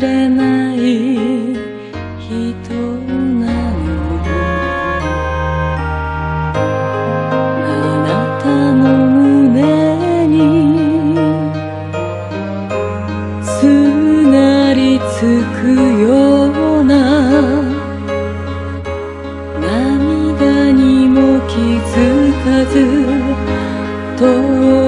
れない人なのあなたの胸にすがりつくような涙にも気づかず通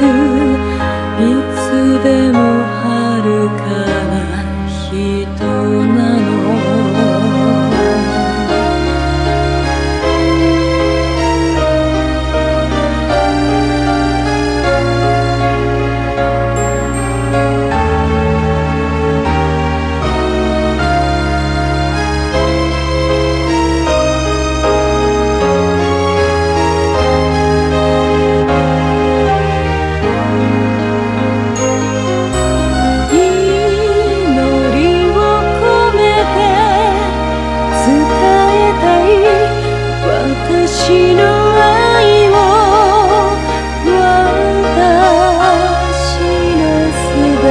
你。私の愛を。私のすべ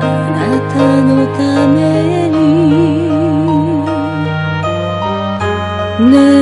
あなたのために。ね